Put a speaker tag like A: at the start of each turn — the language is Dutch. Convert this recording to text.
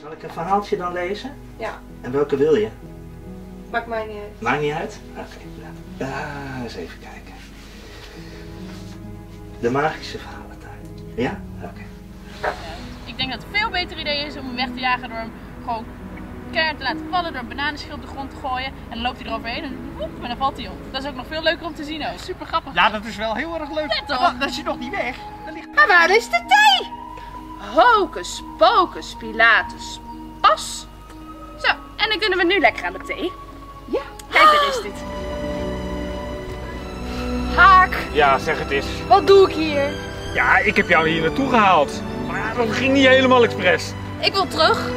A: Zal ik een verhaaltje dan lezen?
B: Ja,
A: En welke wil je?
B: maakt mij niet uit.
A: Maakt niet uit? Oké, nou. Ah, eens even kijken. De magische verhalentuin. Ja? Oké.
C: Ik denk dat het een veel beter idee is om hem weg te jagen door hem gewoon keihard te laten vallen, door een bananenschil op de grond te gooien. En dan loopt hij eroverheen en, woep, en dan valt hij om. Dat is ook nog veel leuker om te zien ook. Super grappig.
D: Ja, dat is wel heel erg leuk.
C: Ja, toch?
D: Dan is je nog niet weg. Dan ligt...
E: Maar waar is de thee? Hocus pocus pilatus pas. Zo, en dan kunnen we nu lekker aan de thee. Ja. Kijk, daar is dit. Haak,
F: Ja, zeg het eens.
E: wat doe ik hier?
F: Ja, ik heb jou hier naartoe gehaald. Maar dat ging niet helemaal expres.
E: Ik wil terug.